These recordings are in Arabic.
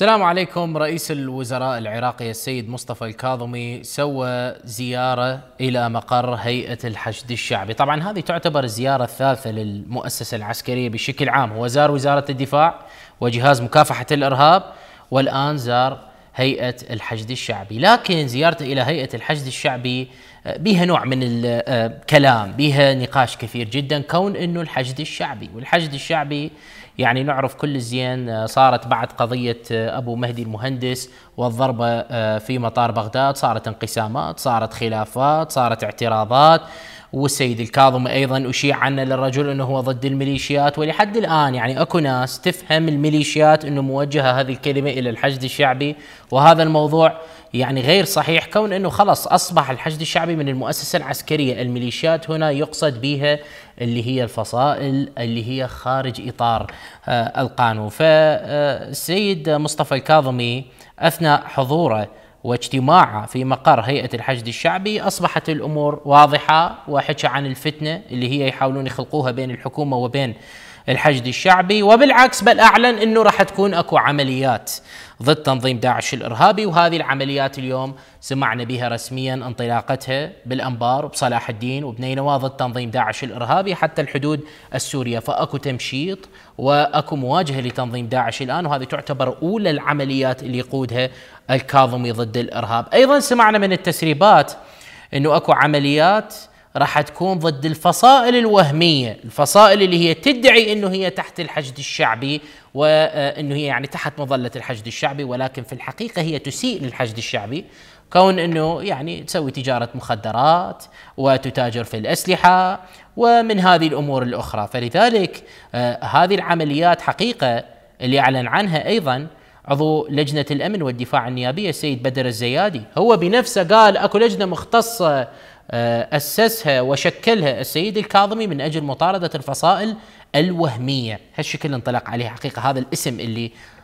السلام عليكم رئيس الوزراء العراقي السيد مصطفى الكاظمي. سوى زيارة إلى مقر هيئة الحشد الشعبي. طبعا هذه تعتبر الزيارة الثالثة للمؤسسة العسكرية بشكل عام. هو زار وزارة الدفاع وجهاز مكافحة الإرهاب والآن زار هيئة الحشد الشعبي. لكن زيارته إلى هيئة الحشد الشعبي بها نوع من الكلام آه، بها نقاش كثير جدا. كون أنه الحشد الشعبي والحشد الشعبي يعني نعرف كل زين آه، صارت بعد قضية أبو مهدي المهندس والضربة في مطار بغداد صارت انقسامات صارت خلافات صارت اعتراضات. والسيد الكاظمي أيضا أشيع عنه للرجل إنه هو ضد الميليشيات ولحد الآن يعني أكو ناس تفهم الميليشيات إنه موجهة هذه الكلمة إلى الحشد الشعبي وهذا الموضوع يعني غير صحيح كون إنه خلص أصبح الحشد الشعبي من المؤسسة العسكرية. الميليشيات هنا يقصد بها اللي هي الفصائل اللي هي خارج إطار آه القانون. فالسيد مصطفى الكاظمي أثناء حضوره واجتماعه في مقر هيئة الحشد الشعبي أصبحت الأمور واضحة وحكى عن الفتنة اللي هي يحاولون يخلقوها بين الحكومة وبين الحشد الشعبي وبالعكس بل أعلن أنه راح تكون أكو عمليات ضد تنظيم داعش الإرهابي وهذه العمليات اليوم سمعنا بها رسميا انطلاقتها بالأنبار وبصلاح الدين وبنينوى ضد تنظيم داعش الإرهابي حتى الحدود السورية. فأكو تمشيط وأكو مواجهة لتنظيم داعش الآن وهذه تعتبر أولى العمليات اللي يقودها الكاظمي ضد الإرهاب. أيضا سمعنا من التسريبات أنه أكو عمليات راح تكون ضد الفصائل الوهمية، الفصائل اللي هي تدعي إنه هي تحت الحشد الشعبي وانه هي يعني تحت مظلة الحشد الشعبي ولكن في الحقيقة هي تسيء للحشد الشعبي. كون إنه يعني تسوي تجارة مخدرات وتتاجر في الأسلحة ومن هذه الأمور الأخرى، فلذلك آه هذه العمليات حقيقة اللي أعلن عنها أيضا عضو لجنة الأمن والدفاع النيابية السيد بدر الزيادي. هو بنفسه قال أكو لجنة مختصة آه، أسسها وشكلها السيد الكاظمي من أجل مطاردة الفصائل الوهمية. هالشكل انطلق عليه حقيقة هذا الاسم اللي آه، آه،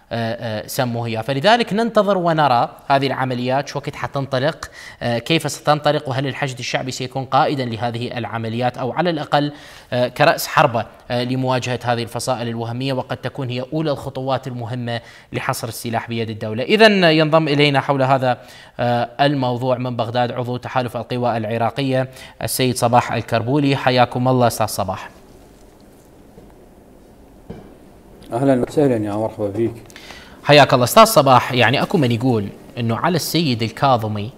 سموه إياه. فلذلك ننتظر ونرى هذه العمليات شو وقت حتنطلق آه، كيف ستنطلق وهل الحشد الشعبي سيكون قائدا لهذه العمليات أو على الأقل كرأس حربة لمواجهة هذه الفصائل الوهمية وقد تكون هي أولى الخطوات المهمة لحصر السلاح بيد الدولة. اذا ينضم إلينا حول هذا الموضوع من بغداد عضو تحالف القوى العراقية السيد صباح الكربولي. حياكم الله أستاذ صباح. أهلا وسهلا يا مرحبا فيك حياك الله. أستاذ صباح يعني أكو من يقول إنه على السيد الكاظمي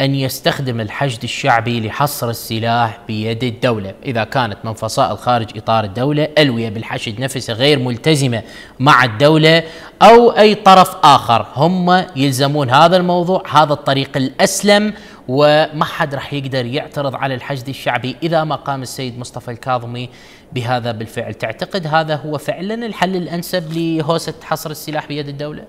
أن يستخدم الحشد الشعبي لحصر السلاح بيد الدولة، إذا كانت من فصائل خارج إطار الدولة ألوية بالحشد نفسه غير ملتزمة مع الدولة أو أي طرف آخر. هم يلزمون هذا الموضوع، هذا الطريق الأسلم وما حد راح يقدر يعترض على الحشد الشعبي إذا ما قام السيد مصطفى الكاظمي بهذا بالفعل، تعتقد هذا هو فعلا الحل الأنسب لهوسة حصر السلاح بيد الدولة؟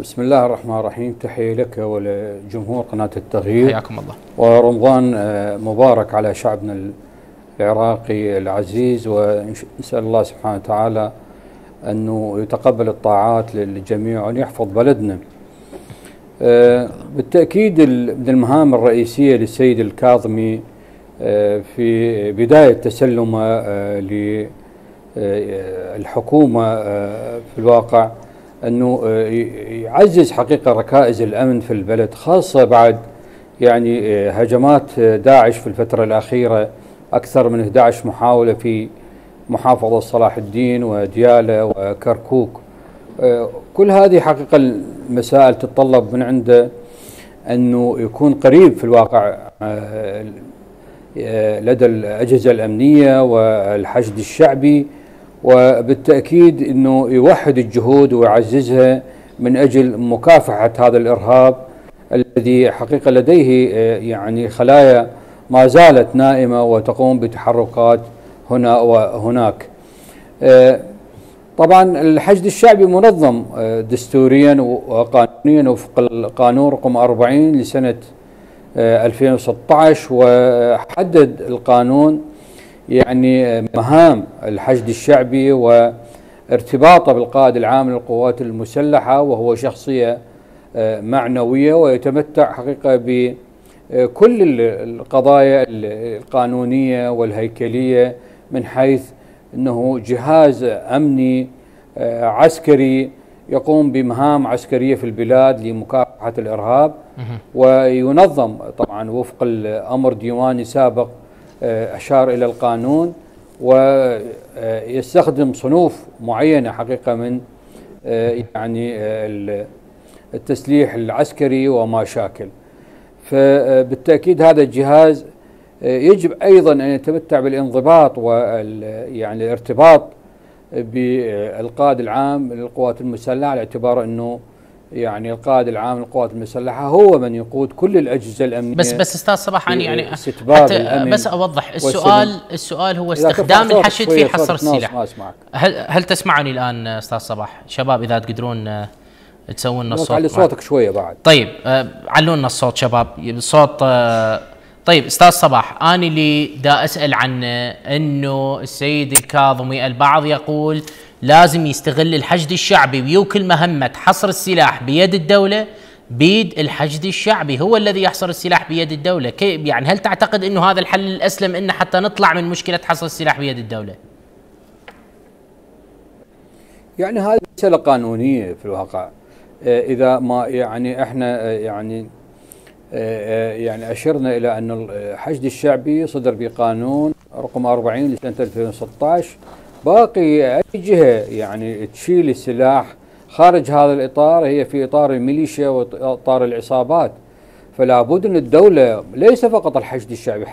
بسم الله الرحمن الرحيم. تحية لك ولجمهور قناة التغيير. حياكم الله. ورمضان آه، مبارك على شعبنا العراقي العزيز ونسأل الله سبحانه وتعالى أنه يتقبل الطاعات للجميع وأن يحفظ بلدنا. آه، بالتأكيد من المهام الرئيسية للسيد الكاظمي آه، في بداية تسلمه للحكومة في الواقع آه، يعزز حقيقة ركائز الأمن في البلد خاصة بعد يعني آه، هجمات آه، داعش في الفترة الأخيرة أكثر من 11 محاولة في محافظة صلاح الدين وديالة وكركوك. كل هذه حقيقة المسائل تتطلب من عنده أنه يكون قريب في الواقع لدى الأجهزة الأمنية والحشد الشعبي وبالتأكيد أنه يوحد الجهود ويعززها من أجل مكافحة هذا الإرهاب الذي حقيقة لديه آه، يعني خلايا ما زالت نائمة وتقوم بتحركات هنا وهناك. آه، طبعا الحشد الشعبي منظم آه، دستوريا وقانونيا وفق القانون رقم 40 لسنة 2016 وحدد القانون يعني مهام الحشد الشعبي وارتباطه بالقائد العام للقوات المسلحة وهو شخصية آه، معنوية ويتمتع حقيقة بكل القضايا القانونية والهيكلية من حيث إنه جهاز أمني آه، عسكري يقوم بمهام عسكرية في البلاد لمكافحة الإرهاب. وينظم طبعا وفق الأمر ديواني سابق آه، أشار إلى القانون. ويستخدم صنوف معينة حقيقة من آه، يعني التسليح العسكري وما شاكل. فبالتاكيد هذا الجهاز يجب أيضا أن يتمتع بالانضباط ويعني الارتباط بالقائد العام للقوات المسلحة على اعتبار أنه يعني القائد العام للقوات المسلحة هو من يقود كل الأجهزة الأمنية بس بس أستاذ صباح أنا يعني حتى بس أوضح السؤال السؤال هو استخدام الحشد في حصر السلاح. هل هل تسمعني الآن أستاذ صباح؟ شباب إذا تقدرون تسوون الصوت علي صوتك شوية بعد. طيب آه، علونا الصوت شباب. الصوت آه، طيب أستاذ صباح أنا اللي دا أسأل عنه إنه السيد الكاظمي البعض يقول لازم يستغل الحشد الشعبي ويوكل مهمة حصر السلاح بيد الدولة. بيد الحشد الشعبي هو الذي يحصر السلاح بيد الدولة. كيف يعني هل تعتقد إنه هذا الحل الأسلم انه حتى نطلع من مشكلة حصر السلاح بيد الدولة؟ يعني هذه مسألة قانونية في الواقع. إذا ما يعني إحنا يعني يعني أشرنا إلى أن الحشد الشعبي صدر بقانون رقم 40 لسنة 2016 باقي أي جهة يعني تشيل السلاح خارج هذا الإطار هي في إطار الميليشيا وإطار العصابات. فلا بد أن الدولة ليس فقط الحشد الشعبي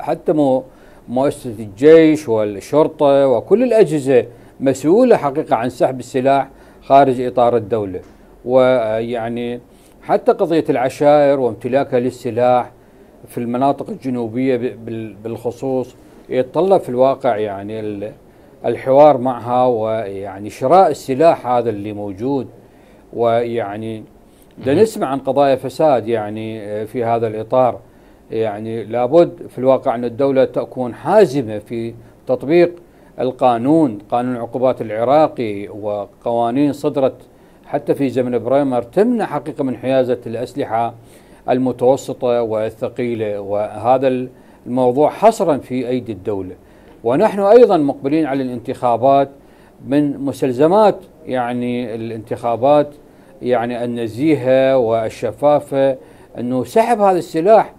حتى مؤسسة الجيش والشرطة وكل الأجهزة مسؤولة حقيقة عن سحب السلاح خارج إطار الدولة. ويعني حتى قضية العشائر وامتلاكها للسلاح في المناطق الجنوبية بالخصوص يتطلب في الواقع يعني الحوار معها ويعني شراء السلاح هذا اللي موجود. ويعني ده نسمع عن قضايا فساد يعني في هذا الإطار يعني لابد في الواقع أن الدولة تكون حازمة في تطبيق القانون قانون العقوبات العراقي وقوانين صدرت حتى في زمن بريمر تمنع حقيقة من حيازة الأسلحة المتوسطة والثقيلة وهذا الموضوع حصرا في أيدي الدولة. ونحن أيضا مقبلين على الانتخابات من مستلزمات يعني الانتخابات يعني النزيهة والشفافة أنه سحب هذا السلاح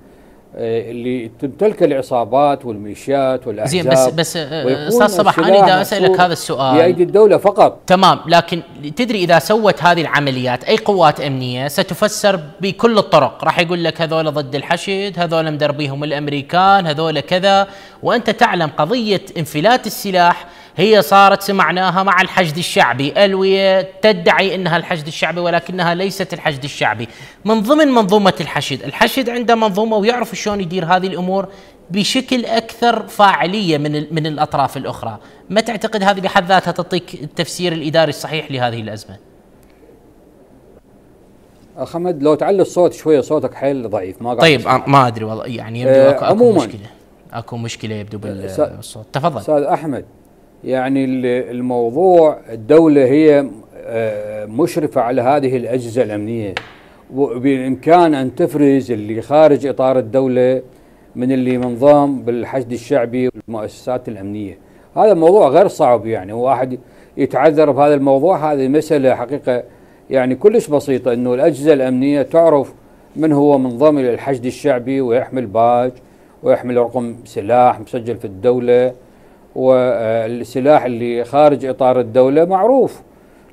اللي تمتلكه العصابات والميليشيات والأحزاب زين بس بس آه، أستاذ صباح أنا دا أسألك هذا السؤال. بايدي الدولة فقط. تمام لكن تدري إذا سوت هذه العمليات أي قوات أمنية ستفسر بكل الطرق؟ راح يقول لك هذول ضد الحشد هذول مدربيهم الأمريكان هذول كذا. وأنت تعلم قضية انفلات السلاح هي صارت سمعناها مع الحشد الشعبي. ألوية تدعي أنها الحشد الشعبي ولكنها ليست الحشد الشعبي. من ضمن منظومة الحشد الحشد عنده منظومة ويعرف شلون يدير هذه الأمور بشكل أكثر فاعلية من, من الأطراف الأخرى. ما تعتقد هذه بحد ذاتها تعطيك التفسير الإداري الصحيح لهذه الأزمة؟ اخ حمد لو تعلي الصوت شوية صوتك حيل ضعيف ما طيب ما أدري والله يعني يبدو آه، اكو, أكو مشكلة. أكو مشكلة يبدو بالصوت تفضل. أستاذ أحمد. يعني الموضوع الدولة هي آه، مشرفة على هذه الأجهزة الأمنية. وبالإمكان أن تفرز اللي خارج إطار الدولة من اللي منظام بالحشد الشعبي والمؤسسات الأمنية. هذا موضوع غير صعب يعني. واحد يتعذر بهذا الموضوع هذه مسألة حقيقة يعني كلش بسيطة أنه الأجهزة الأمنية تعرف من هو منضم إلى الحشد الشعبي ويحمل باج ويحمل رقم سلاح مسجل في الدولة. والسلاح اللي خارج إطار الدولة معروف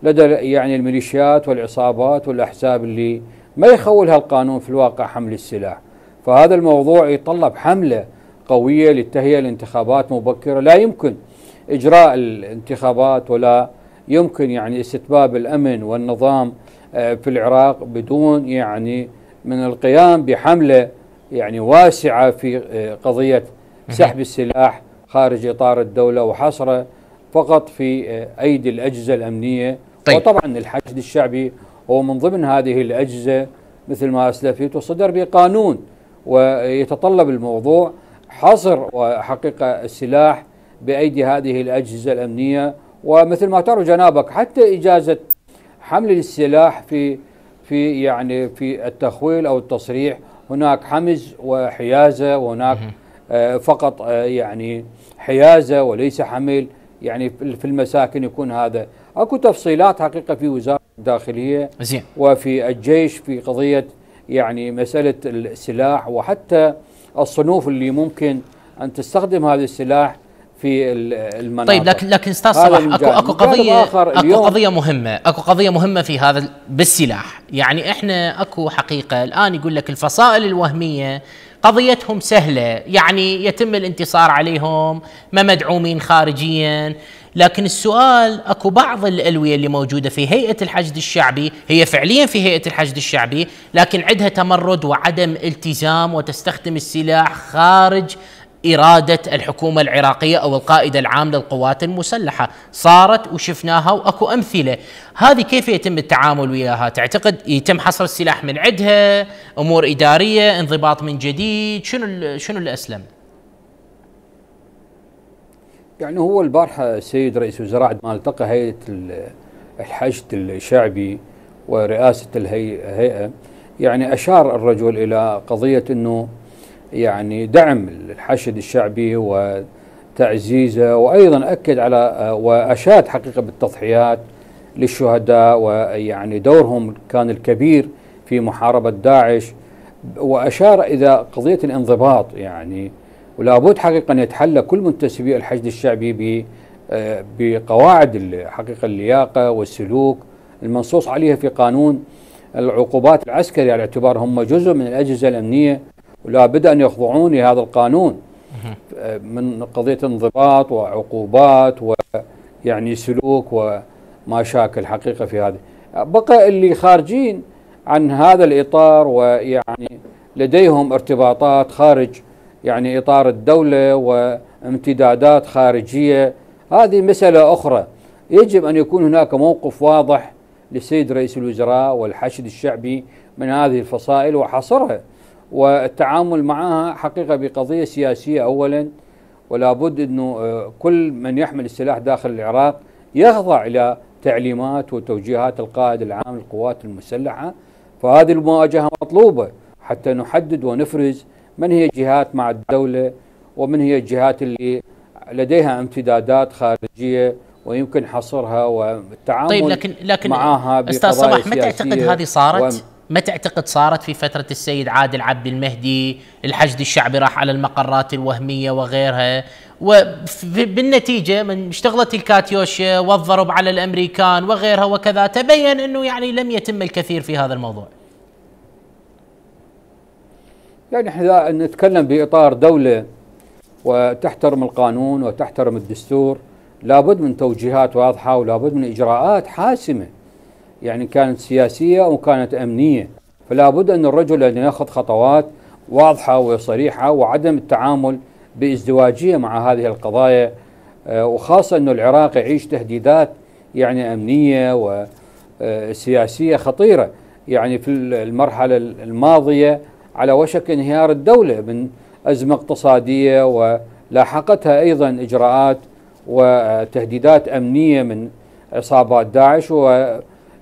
لدى يعني الميليشيات والعصابات والأحزاب اللي ما يخولها القانون في الواقع حمل السلاح. فهذا الموضوع يتطلب حملة قوية للتهيئة لانتخابات مبكرة. لا يمكن إجراء الانتخابات ولا يمكن يعني استتباب الأمن والنظام آه، في العراق بدون يعني من القيام بحملة يعني واسعة في آه، قضية سحب السلاح خارج إطار الدولة وحصره فقط في آه، أيدي الأجهزة الأمنية. طيب. وطبعا الحشد الشعبي هو من ضمن هذه الأجهزة مثل ما أسلفت وصدر بقانون ويتطلب الموضوع حصر وحقيقة السلاح بأيدي هذه الأجهزة الأمنية. ومثل ما تعرف جنابك حتى إجازة حمل السلاح في في يعني في التخويل أو التصريح هناك حمز وحيازة وهناك آه فقط آه يعني حيازة وليس حمل يعني في المساكن يكون هذا. أكو تفصيلات حقيقة في وزارة الداخلية زين. وفي الجيش في قضية يعني مسألة السلاح وحتى الصنوف اللي ممكن أن تستخدم هذا السلاح في المناطق. طيب لكن لكن أستاذ صلاح اكو أكو قضيه أكو قضية مهمة. أكو قضية مهمة في هذا بالسلاح. يعني إحنا أكو حقيقة. الآن يقول لك الفصائل الوهمية قضيتهم سهلة. يعني يتم الانتصار عليهم ما مدعومين خارجيا. لكن السؤال أكو بعض الألوية اللي موجودة في هيئة الحشد الشعبي. هي فعليا في هيئة الحشد الشعبي لكن عندها تمرد وعدم التزام وتستخدم السلاح خارج إرادة الحكومة العراقية أو القائد العام للقوات المسلحة. صارت وشفناها وأكو أمثلة. هذه كيف يتم التعامل وياها؟ تعتقد يتم حصر السلاح من عندها؟ أمور إدارية؟ انضباط من جديد؟ شنو شنو الأسلم يعني هو البارحة السيد رئيس الوزراء ما التقى هيئة الحشد الشعبي ورئاسة الهيئة يعني أشار الرجل إلى قضية أنه يعني دعم الحشد الشعبي وتعزيزه وأيضا أكد على وأشاد حقيقة بالتضحيات للشهداء ويعني دورهم كان الكبير في محاربة داعش. وأشار إلى قضية الانضباط يعني ولا بد حقيقه أن يتحلى كل منتسبي الحشد الشعبي بقواعد حقيقة اللياقة والسلوك المنصوص عليها في قانون العقوبات العسكري على اعتبار هم جزء من الأجهزة الأمنية ولا بد أن يخضعون لهذا القانون. من قضية انضباط وعقوبات ويعني سلوك ومشاكل حقيقة في هذه. بقى اللي خارجين عن هذا الإطار ويعني لديهم ارتباطات خارج يعني إطار الدولة وامتدادات خارجية هذه مسألة أخرى. يجب أن يكون هناك موقف واضح للسيد رئيس الوزراء والحشد الشعبي من هذه الفصائل وحصرها. والتعامل معها حقيقة بقضية سياسية أولا ولا بد أنه آه، كل من يحمل السلاح داخل العراق يخضع إلى تعليمات وتوجيهات القائد العام للقوات المسلحة فهذه المواجهة مطلوبة حتى نحدد ونفرز من هي جهات مع الدولة ومن هي الجهات اللي لديها امتدادات خارجية ويمكن حصرها والتعامل طيب لكن لكن معها أستاذ صباح متى تعتقد هذه صارت؟ ما تعتقد صارت في فترة السيد عادل عبد المهدي الحشد الشعبي راح على المقرات الوهمية وغيرها؟ وبالنتيجة من اشتغلت الكاتيوشا والضرب على الأمريكان وغيرها وكذا تبين أنه يعني لم يتم الكثير في هذا الموضوع. يعني إحنا نتكلم بإطار دولة وتحترم القانون وتحترم الدستور لابد من توجيهات واضحة ولابد من إجراءات حاسمة. يعني كانت سياسية أو كانت أمنية. فلا بد أن الرجل أن يأخذ خطوات واضحة وصريحة وعدم التعامل بازدواجية مع هذه القضايا آه، وخاصة أن العراق يعيش تهديدات يعني أمنية وسياسية خطيرة. يعني في المرحلة الماضية على وشك انهيار الدولة من أزمة اقتصادية ولاحقتها أيضا إجراءات وتهديدات أمنية من عصابات داعش و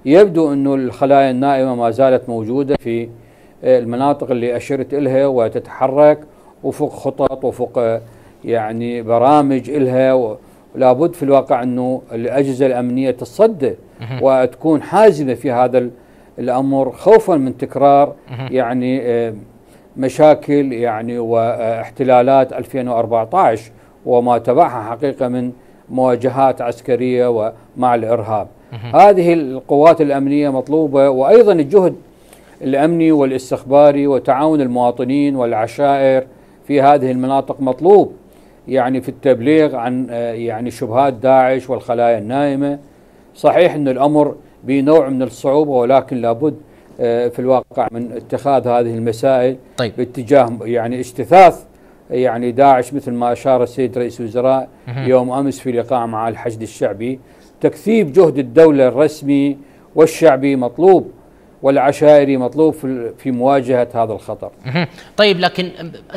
يبدو أنه الخلايا النائمة ما زالت موجودة في المناطق اللي أشرت إلها وتتحرك وفق خطط وفق يعني برامج إلها ولابد في الواقع أنه الأجهزة الأمنية تصدى وتكون حازمة في هذا الأمر خوفا من تكرار يعني آه، مشاكل يعني واحتلالات 2014 وما تبعها حقيقة من مواجهات عسكرية ومع الإرهاب. هذه القوات الأمنية مطلوبة وأيضا الجهد الأمني والاستخباري وتعاون المواطنين والعشائر في هذه المناطق مطلوب. يعني في التبليغ عن آه، يعني شبهات داعش والخلايا النائمة صحيح أن الأمر بنوع من الصعوبة ولكن لابد آه، في الواقع من اتخاذ هذه المسائل طيب. باتجاه يعني اجتثاث يعني داعش مثل ما أشار السيد رئيس الوزراء يوم أمس في لقاء مع الحشد الشعبي تكثيف جهد الدولة الرسمي والشعبي مطلوب والعشائري مطلوب في مواجهة هذا الخطر. طيب لكن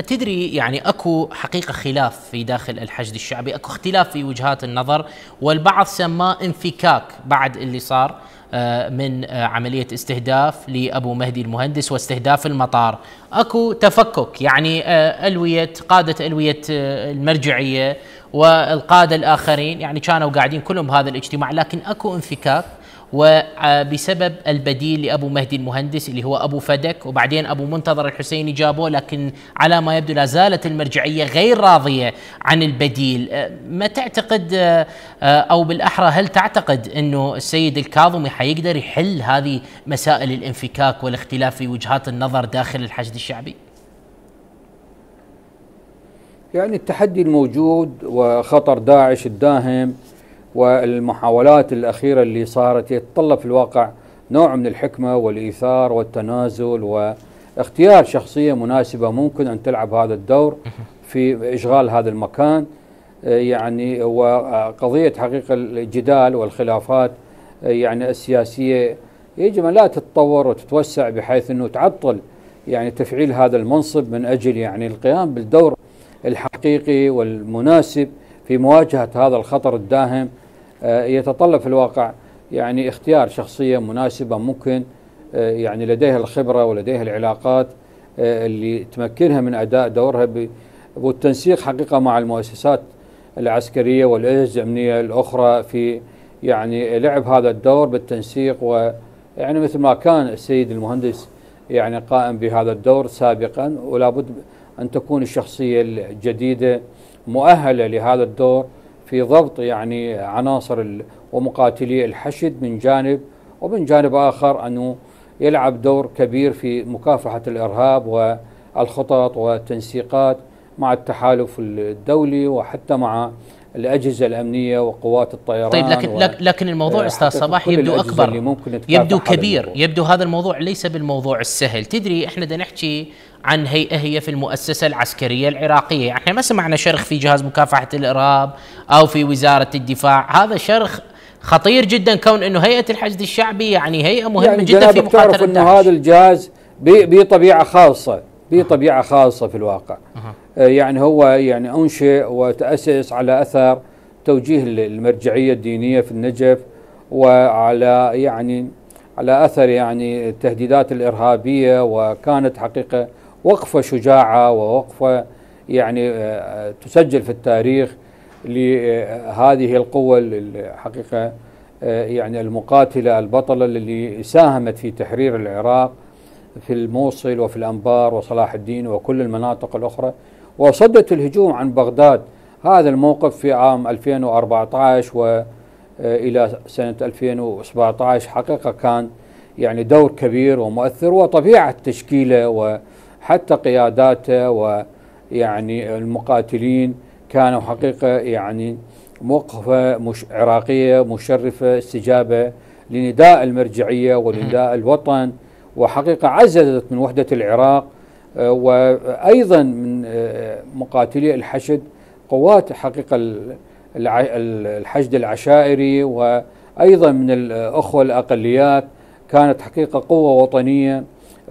تدري يعني أكو حقيقة خلاف في داخل الحشد الشعبي أكو اختلاف في وجهات النظر والبعض سماه انفكاك بعد اللي صار آه، من آه، عملية استهداف لأبو مهدي المهندس واستهداف المطار. أكو تفكك يعني آه، ألوية قادة ألوية المرجعية والقادة الآخرين يعني كانوا قاعدين كلهم بهذا الاجتماع لكن أكو انفكاك وبسبب البديل لأبو مهدي المهندس اللي هو أبو فدك وبعدين أبو منتظر الحسيني جابوه لكن على ما يبدو لا زالت المرجعية غير راضية عن البديل ما تعتقد أو بالأحرى هل تعتقد إنه السيد الكاظمي حيقدر يحل هذه مسائل الانفكاك والاختلاف في وجهات النظر داخل الحشد الشعبي؟ يعني التحدي الموجود وخطر داعش الداهم والمحاولات الأخيرة اللي صارت يتطلب في الواقع نوع من الحكمة والإيثار والتنازل واختيار شخصية مناسبة ممكن أن تلعب هذا الدور في إشغال هذا المكان. يعني وقضية حقيقة الجدال والخلافات يعني السياسية يجب أن لا تتطور وتتوسع بحيث أنه تعطل يعني تفعيل هذا المنصب من أجل يعني القيام بالدور الحقيقي والمناسب في مواجهة هذا الخطر الداهم آه، يتطلب في الواقع يعني اختيار شخصية مناسبة ممكن آه، يعني لديها الخبرة ولديها العلاقات آه، اللي تمكنها من أداء دورها والتنسيق حقيقة مع المؤسسات العسكرية والأجهزة الأمنية الأخرى في يعني لعب هذا الدور بالتنسيق ويعني مثل ما كان السيد المهندس يعني قائم بهذا الدور سابقا ولا بد أن تكون الشخصية الجديدة مؤهلة لهذا الدور في ضبط يعني عناصر ومقاتلي الحشد من جانب ومن جانب آخر أنه يلعب دور كبير في مكافحة الإرهاب والخطط والتنسيقات مع التحالف الدولي وحتى مع الأجهزة الأمنية وقوات الطيران طيب لكن و... لكن الموضوع آه، أستاذ صباح يبدو أكبر. يبدو كبير. يبدو هذا الموضوع ليس بالموضوع السهل. تدري إحنا بدنا نحكي عن هيئة هي في المؤسسة العسكرية العراقية. إحنا ما سمعنا شرخ في جهاز مكافحة الإرهاب أو في وزارة الدفاع. هذا شرخ خطير جدا كون إنه هيئة الحشد الشعبي يعني هيئة مهمة يعني جدا في مقاتلة إنه هذا الجهاز بطبيعة خاصة بطبيعة خاصة في الواقع. أه. يعني هو يعني أنشئ وتأسس على أثر توجيه المرجعيه الدينية في النجف وعلى يعني على أثر يعني التهديدات الإرهابية. وكانت حقيقة وقفة شجاعة ووقفة يعني آه، تسجل في التاريخ لهذه القوة الحقيقة آه، يعني المقاتلة البطلة اللي ساهمت في تحرير العراق في الموصل وفي الأنبار وصلاح الدين وكل المناطق الأخرى. وصدت الهجوم عن بغداد. هذا الموقف في عام 2014 وإلى آه، سنة 2017 حقيقة كان يعني دور كبير ومؤثر وطبيعة تشكيلة و حتى قياداته ويعني المقاتلين كانوا حقيقة يعني موقفة مش عراقية مشرفة استجابة لنداء المرجعية ونداء الوطن. وحقيقة عززت من وحدة العراق آه، وأيضا من آه، مقاتلي الحشد قوات حقيقة الحشد العشائري وأيضا من الأخوة الأقليات. كانت حقيقة قوة وطنية.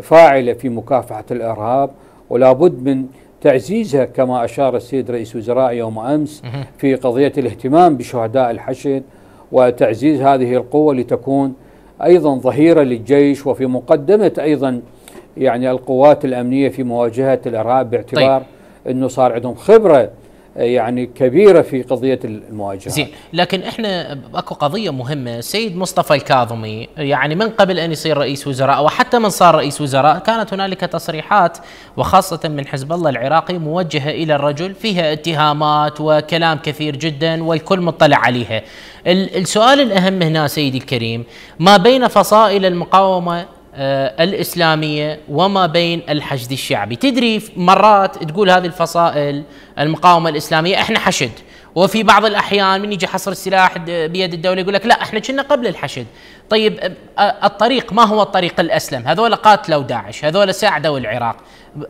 فاعلة في مكافحة الإرهاب ولا بد من تعزيزها كما أشار السيد رئيس وزراء يوم أمس في قضية الاهتمام بشهداء الحشد وتعزيز هذه القوة لتكون أيضا ظهيرة للجيش وفي مقدمة أيضا يعني القوات الأمنية في مواجهة الإرهاب باعتبار طيب. أنه صار عندهم خبرة يعني كبيرة في قضية المواجهه زين لكن إحنا أكو قضية مهمة. السيد مصطفى الكاظمي يعني من قبل أن يصير رئيس وزراء وحتى من صار رئيس وزراء كانت هنالك تصريحات وخاصة من حزب الله العراقي موجهة إلى الرجل فيها اتهامات وكلام كثير جدا والكل مطلع عليها. السؤال الأهم هنا سيدي الكريم ما بين فصائل المقاومة الإسلامية وما بين الحشد الشعبي. تدري مرات تقول هذه الفصائل المقاومة الإسلامية إحنا حشد. وفي بعض الأحيان من يجي حصر السلاح بيد الدولة يقول لك لا إحنا كنا قبل الحشد. طيب الطريق ما هو الطريق الأسلم؟ هذول قاتلوا داعش هذول ساعدوا العراق.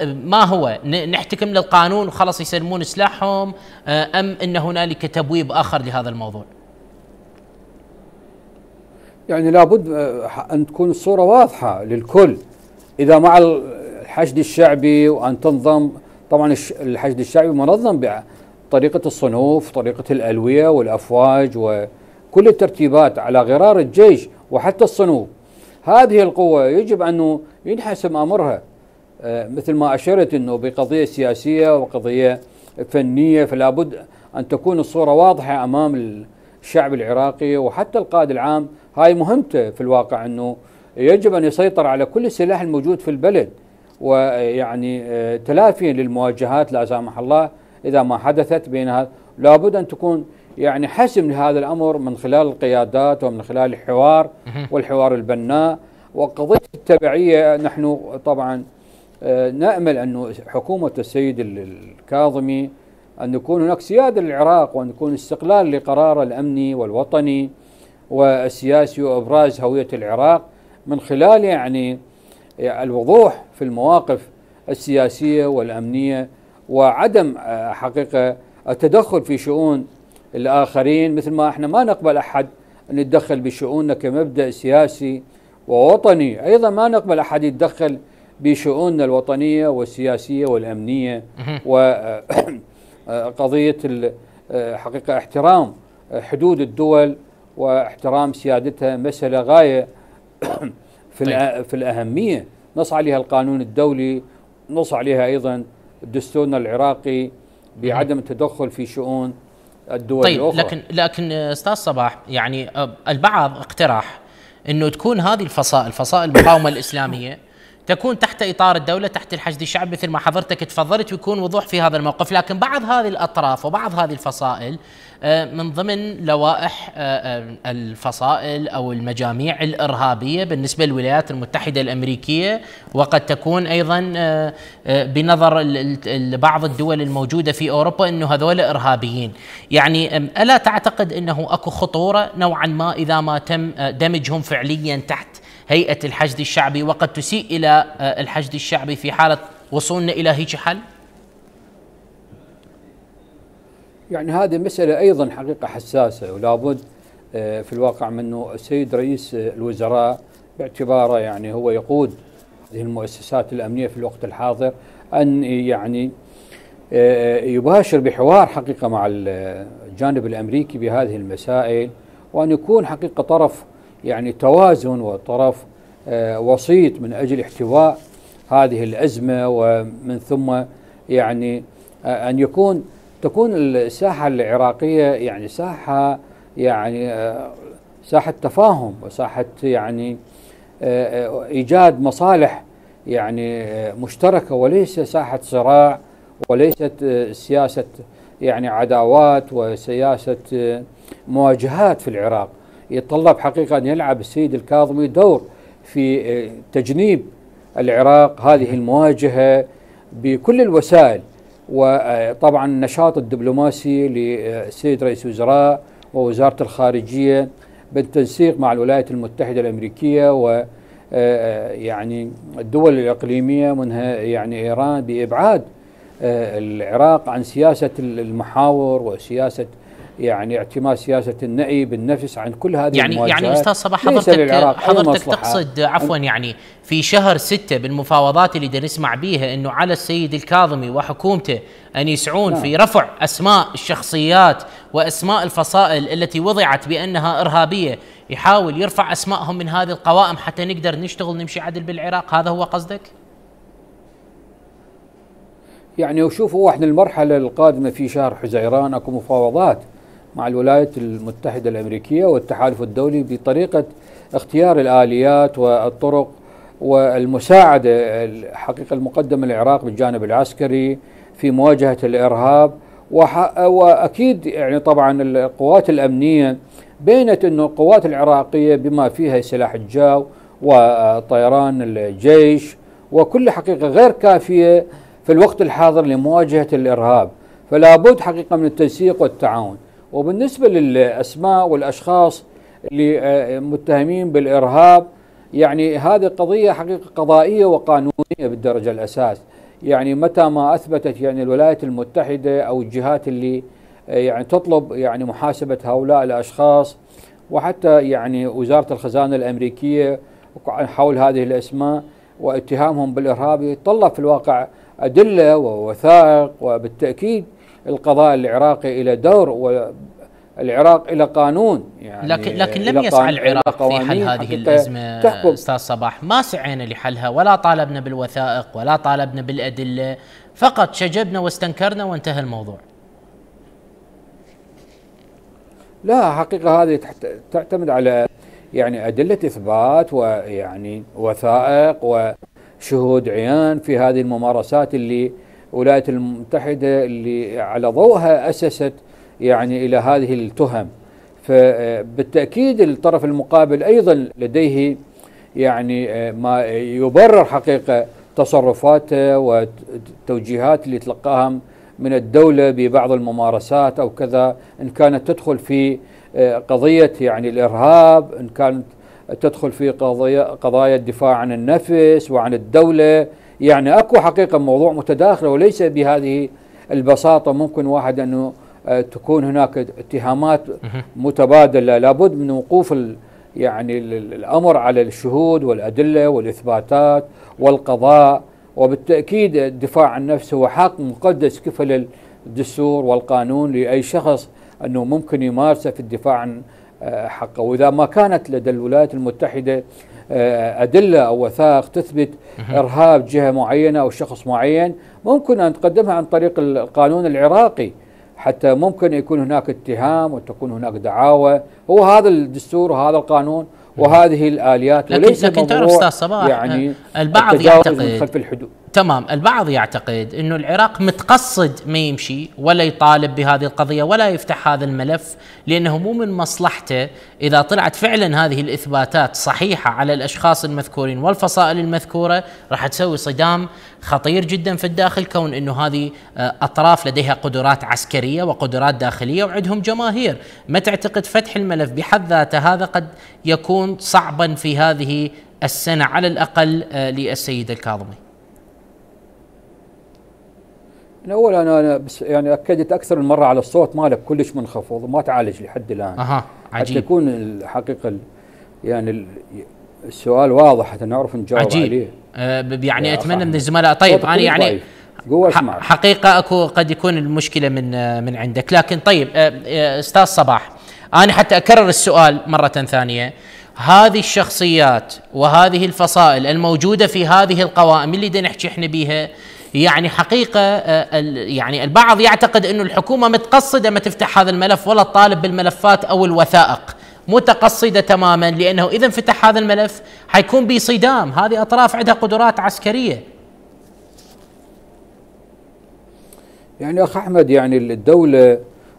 ما هو؟ نحتكم للقانون وخلص يسلمون سلاحهم آه، أم أن هنالك تبويب آخر لهذا الموضوع؟ يعني لابد آه، أن تكون الصورة واضحة للكل. إذا مع الحشد الشعبي وأن تنظم طبعا الحشد الشعبي منظم بطريقة الصنوف طريقة الألوية والأفواج وكل الترتيبات على غرار الجيش وحتى الصنوف. هذه القوة يجب أنه ينحسم أمرها آه، مثل ما أشرت أنه بقضية سياسية وقضية فنية فلا بد أن تكون الصورة واضحة أمام الشعب العراقي وحتى القائد العام هاي مهمته في الواقع إنه يجب أن يسيطر على كل السلاح الموجود في البلد ويعني آه، تلافيا للمواجهات لا سامح الله إذا ما حدثت بينها. لابد أن تكون يعني حسم لهذا الأمر من خلال القيادات ومن خلال الحوار والحوار البناء. وقضية التبعية نحن طبعا آه، نأمل انه حكومة السيد الكاظمي أن يكون هناك سيادة للعراق وأن يكون استقلال لقراره الأمني والوطني. والسياسي وأبراز هوية العراق من خلال يعني الوضوح في المواقف السياسية والأمنية وعدم آه، حقيقة التدخل في شؤون الآخرين. مثل ما إحنا ما نقبل أحد أن يتدخل بشؤوننا كمبدأ سياسي ووطني أيضا ما نقبل أحد يتدخل بشؤوننا الوطنية والسياسية والأمنية وقضيه آه، حقيقة احترام حدود الدول واحترام سيادتها مسألة غاية في طيب. في الأهمية. نص عليها القانون الدولي نص عليها أيضا دستورنا العراقي بعدم التدخل في شؤون الدول طيب الأخرى. لكن لكن أستاذ صباح يعني البعض اقترح إنه تكون هذه الفصائل فصائل المقاومة الإسلامية تكون تحت إطار الدولة تحت الحشد الشعبي مثل ما حضرتك تفضلت ويكون وضوح في هذا الموقف. لكن بعض هذه الأطراف وبعض هذه الفصائل من ضمن لوائح آه، آه، الفصائل أو المجاميع الإرهابية بالنسبة للولايات المتحدة الأمريكية وقد تكون أيضا بنظر بعض الدول الموجودة في أوروبا إنه هذول إرهابيين، يعني ألا تعتقد إنه أكو خطورة نوعا ما إذا ما تم دمجهم فعليا تحت هيئة الحشد الشعبي وقد تسيء إلى الحشد الشعبي في حالة وصولنا إلى هيك حل؟ يعني هذه مسألة أيضا حقيقة حساسة ولابد آه، في الواقع منه السيد رئيس الوزراء باعتباره يعني هو يقود هذه المؤسسات الأمنية في الوقت الحاضر أن يعني آه، يباشر بحوار حقيقة مع الجانب الأمريكي بهذه المسائل وأن يكون حقيقة طرف يعني توازن وطرف آه، وسيط من أجل احتواء هذه الأزمة ومن ثم يعني أن يكون تكون الساحة العراقية يعني ساحة يعني آه، ساحة تفاهم وساحة يعني آه، آه، إيجاد مصالح يعني مشتركة وليس ساحة صراع وليست سياسة يعني عداوات وسياسة مواجهات في العراق. يتطلب حقيقة أن يلعب السيد الكاظمي دور في تجنيب العراق هذه المواجهة بكل الوسائل. وطبعا النشاط الدبلوماسي للسيد رئيس الوزراء ووزارة الخارجية بالتنسيق مع الولايات المتحدة الأمريكية و يعني الدول الإقليمية منها يعني إيران بإبعاد العراق عن سياسة المحاور وسياسة يعني اعتماد سياسة النأي بالنفس عن كل هذه يعني المواجهات يعني أستاذ صباح حضرتك حضرتك تقصد عفوا يعني في شهر ستة بالمفاوضات اللي نسمع بيها إنه على السيد الكاظمي وحكومته أن يسعون نعم. في رفع أسماء الشخصيات وأسماء الفصائل التي وضعت بأنها إرهابية يحاول يرفع اسمائهم من هذه القوائم حتى نقدر نشتغل نمشي عدل بالعراق هذا هو قصدك؟ يعني وشوفوا إحنا المرحلة القادمة في شهر حزيران أكو مفاوضات مع الولايات المتحدة الأمريكية والتحالف الدولي بطريقة اختيار الآليات والطرق والمساعدة الحقيقة المقدمة للعراق بالجانب العسكري في مواجهة الإرهاب. وأكيد يعني طبعا القوات الأمنية بينت أن القوات العراقية بما فيها سلاح الجو وطيران الجيش وكل حقيقة غير كافية في الوقت الحاضر لمواجهة الإرهاب. فلا بد حقيقة من التنسيق والتعاون. وبالنسبة للأسماء والأشخاص اللي آه، متهمين بالإرهاب يعني هذه قضية حقيقة قضائية وقانونية بالدرجة الأساس. يعني متى ما أثبتت يعني الولايات المتحدة أو الجهات اللي آه، يعني تطلب يعني محاسبة هؤلاء الأشخاص وحتى يعني وزارة الخزانة الأمريكية حول هذه الأسماء واتهامهم بالإرهاب يتطلب في الواقع أدلة ووثائق وبالتأكيد القضاء العراقي إلى دور والعراق إلى قانون يعني لكن لكن لم يسعى العراق في حل هذه الأزمة تحكم. أستاذ صباح ما سعينا لحلها ولا طالبنا بالوثائق ولا طالبنا بالأدلة فقط شجبنا واستنكرنا وانتهى الموضوع لا حقيقة هذه تعتمد على يعني أدلة إثبات ويعني وثائق وشهود عيان في هذه الممارسات اللي الولايات المتحدة اللي على ضوءها أسست يعني إلى هذه التهم. فبالتأكيد الطرف المقابل أيضا لديه يعني ما يبرر حقيقة تصرفاته والتوجيهات اللي تلقاها من الدولة ببعض الممارسات أو كذا إن كانت تدخل في قضية يعني الإرهاب إن كانت تدخل في قضايا قضايا الدفاع عن النفس وعن الدولة يعني أكو حقيقة موضوع متداخل وليس بهذه البساطة. ممكن واحد أنه آه، تكون هناك اتهامات متبادلة. لابد من وقوف يعني الأمر على الشهود والأدلة والإثباتات والقضاء. وبالتأكيد الدفاع عن النفس هو حق مقدس كفل الدستور والقانون لأي شخص أنه ممكن يمارسه في الدفاع عن آه، حقه. وإذا ما كانت لدى الولايات المتحدة أدلة أو وثائق تثبت إرهاب جهة معينة أو شخص معين ممكن أن تقدمها عن طريق القانون العراقي. حتى ممكن يكون هناك اتهام وتكون هناك دعاوى. هو هذا الدستور وهذا القانون وهذه الآليات لكن وليس لكن تعرف أستاذ صباح يعني البعض يعتقد خلف الحدود. تمام. البعض يعتقد إنه العراق متقصد ما يمشي ولا يطالب بهذه القضية ولا يفتح هذا الملف لأنه مو من مصلحته إذا طلعت فعلا هذه الإثباتات صحيحة على الأشخاص المذكورين والفصائل المذكورة راح تسوي صدام خطير جدا في الداخل كون إنه هذه آه، أطراف لديها قدرات عسكرية وقدرات داخلية وعندهم جماهير. ما تعتقد فتح الملف بحد ذاته هذا قد يكون صعبا في هذه السنة على الأقل آه، للسيد الكاظمي؟ من أول أنا أنا بس يعني أكدت أكثر من مرة على الصوت مالك كلش منخفض وما تعالج لحد الآن. أها عجيب. حتى يكون الحقيقة يعني السؤال واضح حتى نعرف نجاوب عجيب. عليه. أه يعني أتمنى من الزملاء طيب أنا يعني حقيقة اكو قد يكون المشكلة من من عندك. لكن طيب أه، أه، أستاذ صباح أنا حتى أكرر السؤال مرة ثانية. هذه الشخصيات وهذه الفصائل الموجودة في هذه القوائم اللي بدنا نحكي إحنا بيها يعني حقيقة آه، يعني البعض يعتقد إنه الحكومة متقصدة ما تفتح هذا الملف ولا تطالب بالملفات أو الوثائق. متقصدة تماما لأنه إذا فتح هذا الملف حيكون بصدام هذه أطراف عندها قدرات عسكرية. يعني أخ أحمد يعني الدولة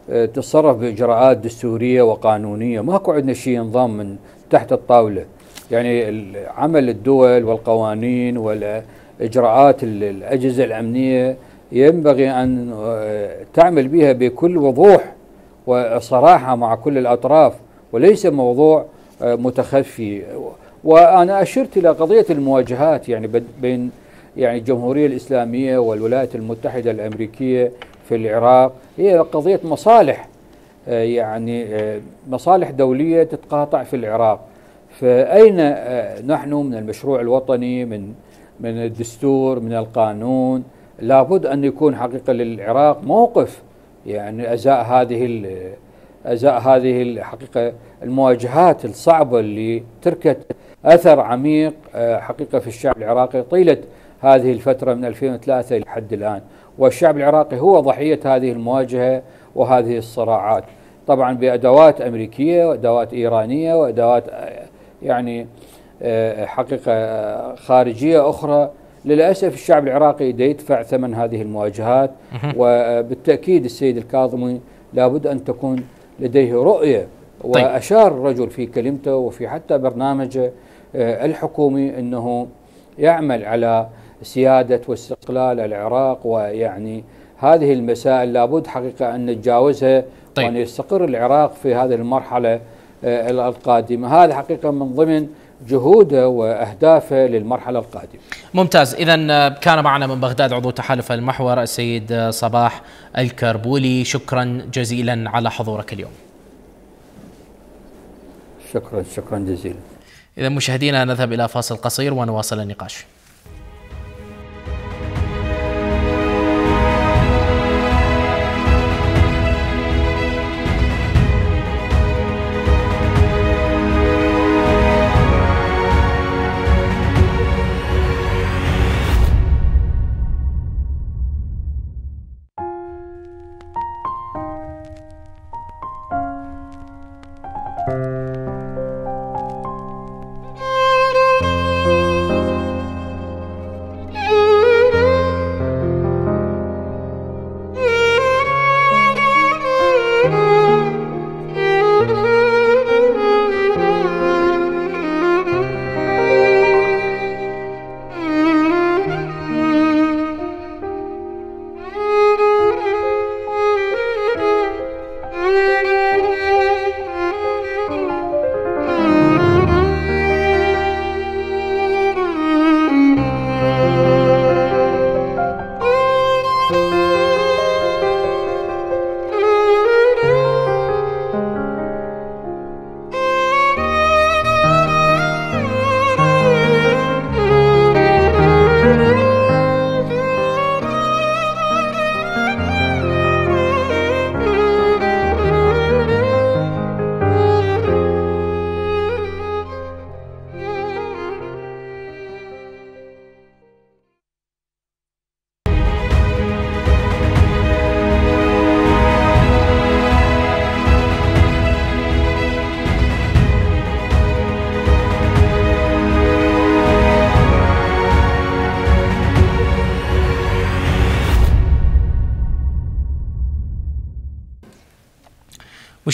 آه، تتصرف بإجراءات دستورية وقانونية. ماكو عندنا شيء نظام من تحت الطاولة. يعني عمل الدول والقوانين وال إجراءات الأجهزة الأمنية ينبغي أن آه، تعمل بها بكل وضوح وصراحة مع كل الأطراف وليس موضوع آه، متخفي. وأنا أشرت إلى قضية المواجهات يعني بين يعني الجمهورية الإسلامية والولايات المتحدة الأمريكية في العراق. هي قضية مصالح آه، يعني مصالح دولية تتقاطع في العراق. فأين نحن من المشروع الوطني من من الدستور من القانون. لابد أن يكون حقيقة للعراق موقف يعني أزاء هذه أزاء هذه الحقيقة المواجهات الصعبة اللي تركت أثر عميق آه، حقيقة في الشعب العراقي طيلة هذه الفترة من 2003 لحد الآن. والشعب العراقي هو ضحية هذه المواجهة وهذه الصراعات. طبعا بأدوات أمريكية وأدوات إيرانية وأدوات آه، يعني حقيقة آه، خارجية أخرى للأسف الشعب العراقي يدفع ثمن هذه المواجهات وبالتأكيد السيد الكاظمي لابد أن تكون لديه رؤية طيب. وأشار الرجل في كلمته وفي حتى برنامجه آه، الحكومي أنه يعمل على سيادة واستقلال العراق ويعني هذه المسائل لابد حقيقة أن نتجاوزها طيب. وأن يستقر العراق في هذه المرحلة القادمة هذا حقيقة من ضمن جهوده وأهدافه للمرحلة القادمة. ممتاز، اذا كان معنا من بغداد عضو تحالف المحور السيد صباح الكربولي، شكرا جزيلا على حضورك اليوم. شكرا شكرا جزيلا. اذا مشاهدينا نذهب إلى فاصل قصير ونواصل النقاش.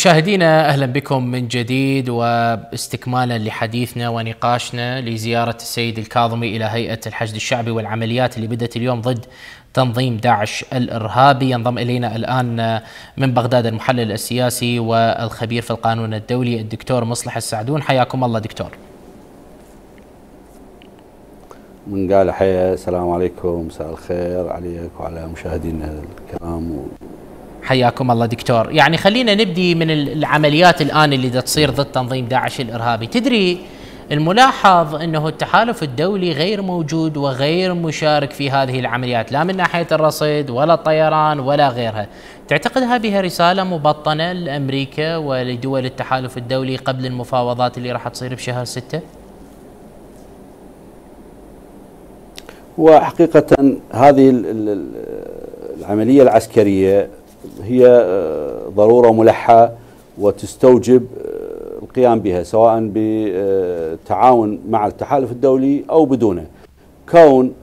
مشاهدينا أهلا بكم من جديد واستكمالا لحديثنا ونقاشنا لزيارة السيد الكاظمي إلى هيئة الحشد الشعبي والعمليات اللي بدأت اليوم ضد تنظيم داعش الإرهابي. ينضم إلينا الآن من بغداد المحلل السياسي والخبير في القانون الدولي الدكتور مصلح السعدون. حياكم الله دكتور. من قال حيا السلام عليكم مساء الخير عليك وعلى مشاهدينا الكرام. حياكم الله دكتور. يعني خلينا نبدي من العمليات الآن اللي تصير ضد تنظيم داعش الإرهابي. تدري الملاحظ أنه التحالف الدولي غير موجود وغير مشارك في هذه العمليات لا من ناحية الرصد ولا الطيران ولا غيرها. تعتقد بها رسالة مبطنة لأمريكا ولدول التحالف الدولي قبل المفاوضات اللي راح تصير بشهر ستة؟ وحقيقة هذه العملية العسكرية هي آه، ضرورة ملحة وتستوجب آه، القيام بها سواء بالتعاون مع التحالف الدولي أو بدونه. كون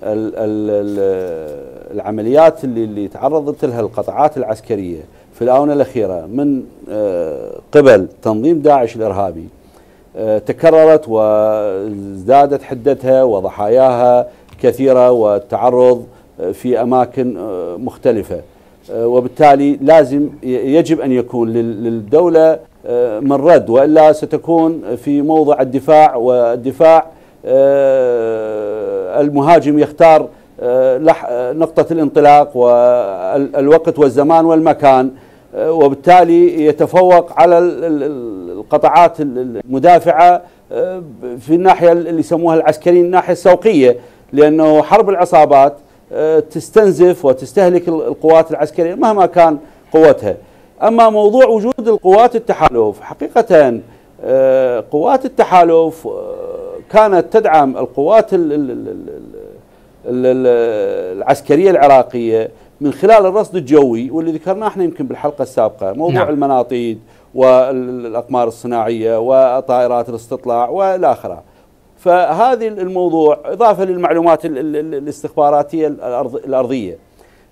العمليات اللي, اللي تعرضت لها القطاعات العسكرية في الآونة الأخيرة من آه، قبل تنظيم داعش الإرهابي تكررت وازدادت حدتها وضحاياها كثيرة والتعرض في أماكن مختلفة. آه، وبالتالي لازم يجب أن يكون للدولة آه، من رد وإلا ستكون في موضع الدفاع والدفاع آه، المهاجم يختار نقطة الانطلاق والوقت والزمان والمكان وبالتالي يتفوق على القطاعات المدافعة في الناحية اللي يسموها العسكريين الناحية السوقية لأنه حرب العصابات تستنزف وتستهلك القوات العسكرية مهما كان قوتها أما موضوع وجود القوات التحالف حقيقة آه، قوات التحالف آه، كانت تدعم القوات العسكرية العراقية من خلال الرصد الجوي واللي ذكرناه إحنا يمكن بالحلقة السابقة موضوع نعم. المناطيد والأقمار الصناعية وطائرات الاستطلاع والى اخره فهذه الموضوع إضافة للمعلومات الاستخباراتية الأرضية.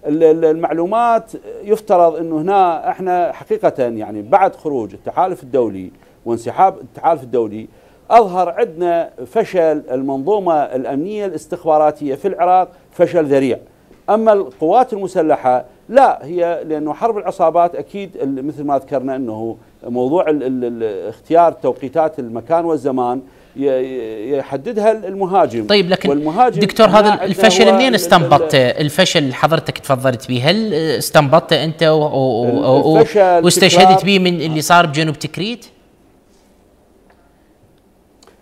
المعلومات يفترض أنه هنا إحنا حقيقة يعني بعد خروج التحالف الدولي وانسحاب التحالف الدولي أظهر عندنا فشل المنظومة الأمنية الاستخباراتية في العراق فشل ذريع. أما القوات المسلحة لا هي لأنه حرب العصابات أكيد مثل ما ذكرنا أنه موضوع اختيار توقيتات المكان والزمان يحددها المهاجم. طيب لكن والمهاجم دكتور هذا الفشل منين استنبطت؟ الفشل اللي حضرتك تفضلت به هل استنبطت أنت واستشهدت به من اللي صار بجنوب تكريت؟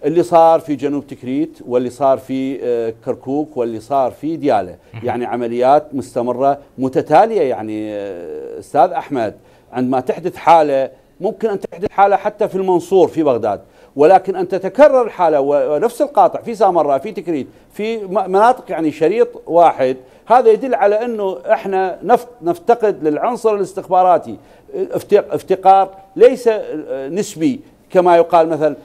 اللي صار في جنوب تكريت واللي صار في آه، كركوك واللي صار في ديالة. يعني عمليات مستمرة متتالية يعني آه، أستاذ أحمد. عندما تحدث حالة ممكن أن تحدث حالة حتى في المنصور في بغداد. ولكن أن تتكرر الحالة ونفس القاطع في سامراء في تكريت في مناطق يعني شريط واحد هذا يدل على أنه إحنا نفتقد للعنصر الاستخباراتي. افتقار ليس نسبي. كما يقال مثلا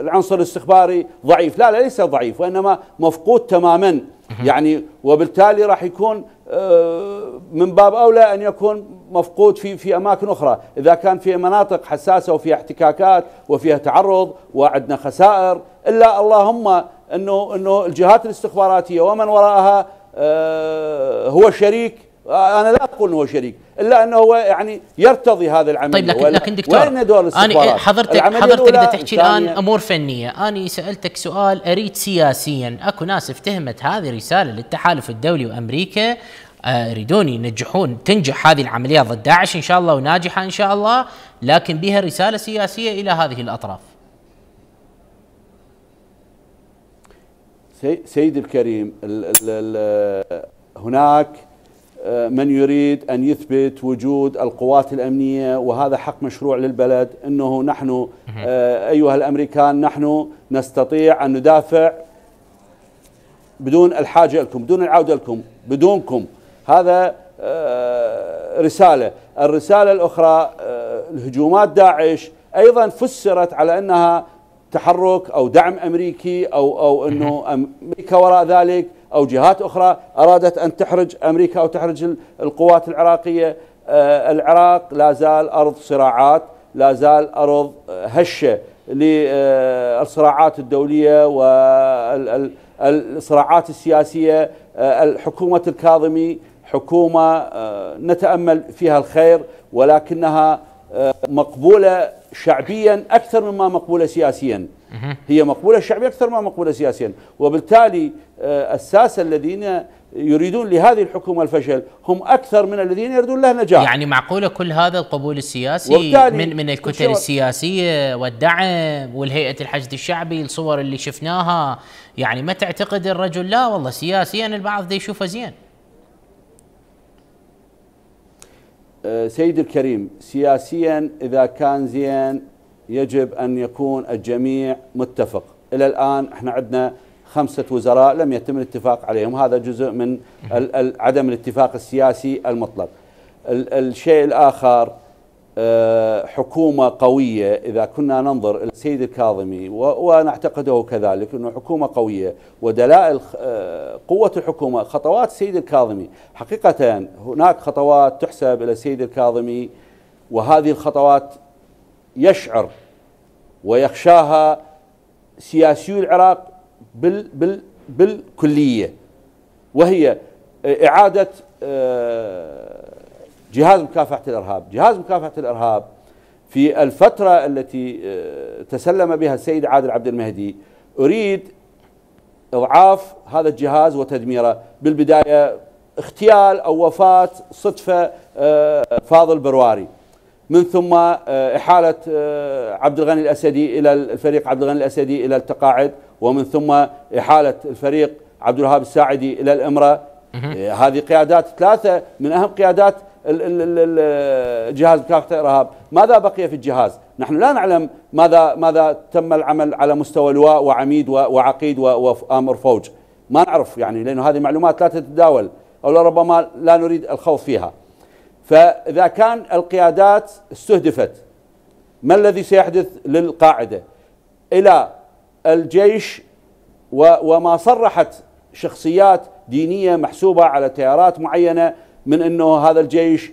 العنصر الاستخباري ضعيف. لا, لا ليس ضعيف وإنما مفقود تماما. يعني وبالتالي راح يكون آه، من باب أولى أن يكون مفقود في في أماكن أخرى، إذا كان في مناطق حساسة وفيها احتكاكات وفيها تعرض وعندنا خسائر إلا اللهم إنه إنه الجهات الاستخباراتية ومن وراءها آه، هو شريك أنا لا أقول إنه شريك إلا إنه هو يعني يرتضي هذا العمل طيب لكن لكن دكتور وين دور الاستخبارات؟ حضرتك حضرتك بدك تحكي الآن أمور فنية، أنا سألتك سؤال أريد سياسيا، أكو ناس افتهمت هذه رسالة للتحالف الدولي وأمريكا آه، يريدون ينجحون تنجح هذه العملية ضد داعش إن شاء الله وناجحة إن شاء الله لكن بها رسالة سياسية إلى هذه الأطراف. سيد الكريم ال ال هناك آه، من يريد أن يثبت وجود القوات الأمنية وهذا حق مشروع للبلد إنه نحن آه، أيها الأمريكان نحن نستطيع أن ندافع بدون الحاجة لكم بدون العودة لكم بدونكم. هذا آه، رسالة. الرسالة الأخرى الهجومات داعش أيضا فسرت على أنها تحرك أو دعم أمريكي أو أو إنه أمريكا وراء ذلك. أو جهات أخرى أرادت أن تحرج أمريكا أو تحرج القوات العراقية العراق. لا زال أرض صراعات لا زال أرض هشة للصراعات الدولية والصراعات السياسية الحكومة الكاظمي حكومة نتأمل فيها الخير ولكنها مقبولة شعبيا أكثر مما مقبولة سياسيا. هي مقبولة شعبيا أكثر مما مقبولة سياسيا. وبالتالي الساسة الذين يريدون لهذه الحكومة الفشل هم أكثر من الذين يريدون لها النجاح يعني معقولة كل هذا القبول السياسي من من الكتل السياسية والدعم والهيئة الحشد الشعبي الصور اللي شفناها يعني ما تعتقد الرجل؟ لا والله سياسيا البعض دي يشوفه زين. أه، سيدي الكريم سياسيا إذا كان زين يجب أن يكون الجميع متفق. إلى الآن إحنا عندنا خمسة وزراء لم يتم الاتفاق عليهم. هذا جزء من عدم الاتفاق السياسي المطلق الشيء الآخر آه، حكومة قوية إذا كنا ننظر إلى السيد الكاظمي ونعتقده كذلك أنه حكومة قوية ودلائل آه، قوة الحكومة خطوات السيد الكاظمي. حقيقة هناك خطوات تحسب إلى السيد الكاظمي وهذه الخطوات يشعر ويخشاها سياسيو العراق بال بال بالكلية وهي إعادة آه، جهاز مكافحة الإرهاب، جهاز مكافحة الإرهاب في الفترة التي آه، تسلم بها السيد عادل عبد المهدي أريد إضعاف هذا الجهاز وتدميره، بالبداية اغتيال أو وفاة صدفة آه، فاضل برواري. من ثم إحالة عبد الغني الأسدي إلى الفريق عبد الغني الأسدي إلى التقاعد. ومن ثم إحالة الفريق عبد الوهاب الساعدي إلى الإمرة. هذه قيادات ثلاثة. من أهم قيادات جهاز مكافحة الإرهاب ماذا بقي في الجهاز؟ نحن لا نعلم ماذا ماذا تم العمل على مستوى لواء وعميد وعقيد وآمر فوج. ما نعرف يعني لأنه هذه معلومات لا تتداول أو لربما لا نريد الخوض فيها. فإذا كان القيادات استهدفت ما الذي سيحدث للقاعدة؟ إلى الجيش وما صرحت شخصيات دينية محسوبة على تيارات معينة من أنه هذا الجيش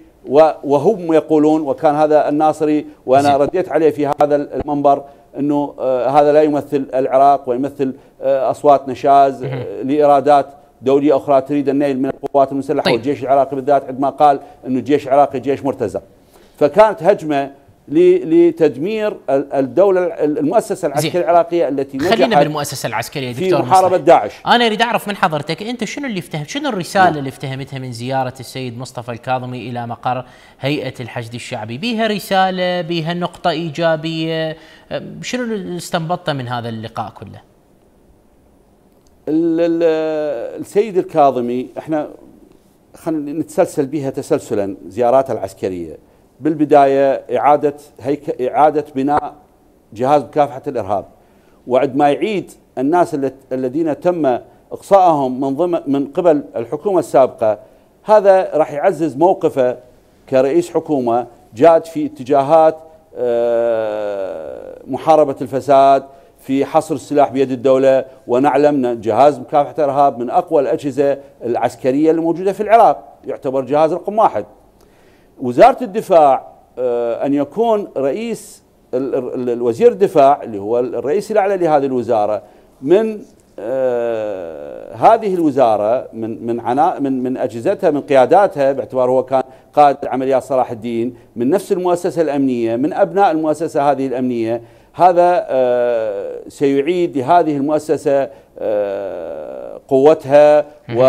وهم يقولون وكان هذا الناصري وأنا رديت عليه في هذا المنبر أنه آه، هذا لا يمثل العراق ويمثل آه، أصوات نشاز آه، لإرادات دولية أخرى تريد النيل من القوات المسلحة طيب. والجيش العراقي بالذات عندما قال أنه الجيش العراقي جيش مرتزق فكانت هجمة لتدمير الدولة المؤسسة العسكرية العراقية التي خلينا بالمؤسسة العسكرية في محاربة مصلح. داعش. أنا أريد أعرف من حضرتك أنت شنو اللي افتهم شنو الرسالة نعم. اللي افتهمتها من زيارة السيد مصطفى الكاظمي إلى مقر هيئة الحشد الشعبي؟ بها رسالة بها نقطة إيجابية شنو اللي استنبطته من هذا اللقاء كله؟ السيد الكاظمي إحنا خلينا نتسلسل بها تسلسلا زياراته العسكرية. بالبداية إعادة هيك إعادة بناء جهاز مكافحة الإرهاب. وعندما يعيد الناس الذين تم إقصائهم من ضمن من قبل الحكومة السابقة هذا راح يعزز موقفه كرئيس حكومة جاد في اتجاهات آه، محاربة الفساد في حصر السلاح بيد الدولة ونعلم أن جهاز مكافحة الإرهاب من أقوى الأجهزة العسكرية الموجودة في العراق يعتبر جهاز رقم واحد. وزارة الدفاع آه، أن يكون رئيس الوزير الدفاع اللي هو الرئيس الأعلى لهذه الوزارة من آه هذه الوزارة من من عنا من من أجهزتها من قياداتها باعتباره هو كان قائد عمليات صلاح الدين من نفس المؤسسة الأمنية من أبناء المؤسسة هذه الأمنية. هذا آه سيعيد لهذه المؤسسة قوتها و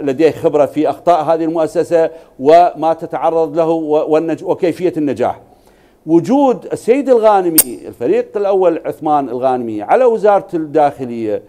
لديه خبرة في أخطاء هذه المؤسسة وما تتعرض له وكيفية النجاح. وجود السيد الغانمي الفريق الأول عثمان الغانمي على وزارة الداخلية